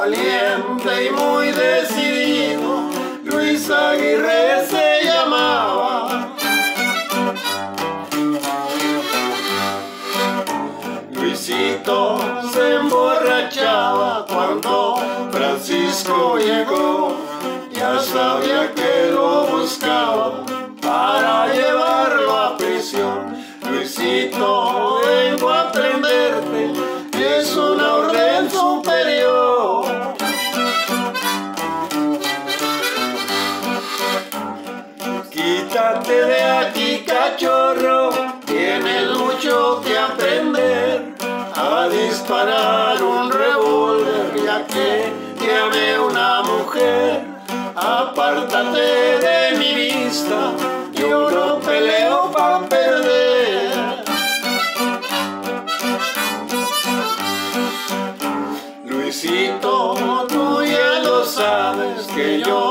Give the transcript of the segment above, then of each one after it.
valiente y muy decidido. Luis Aguirre se llamaba. Luisito se emborrachaba cuando Francisco llegó, ya sabía que lo buscaba para llevarlo a prisión. Luisito, aquí, cachorro, tienes mucho que aprender a disparar un revólver ya que amé una mujer. Apártate de mi vista, yo no peleo para perder. Luisito, tú ya lo sabes que yo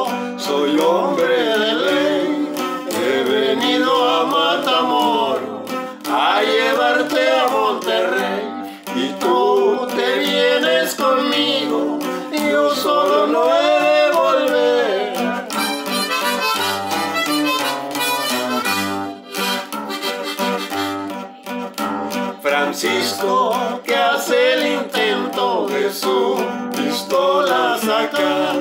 Francisco que hace el intento de su pistola sacar,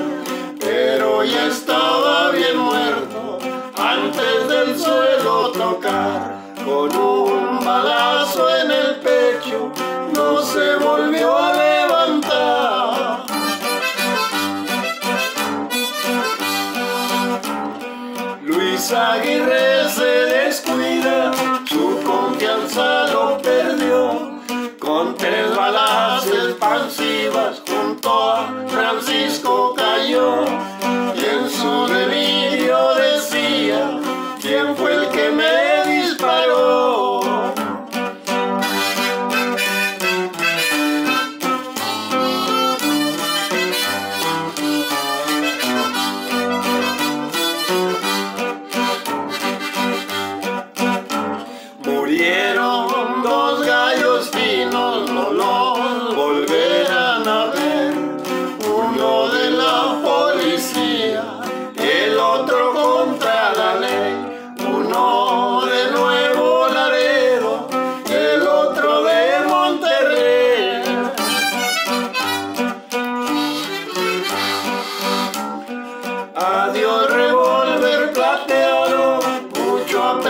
pero ya estaba bien muerto antes del suelo tocar. Con un balazo en el pecho no se volvió a levantar. Luis Aguirre I'll see.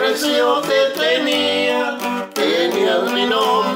precio te tenía, tenías mi nombre.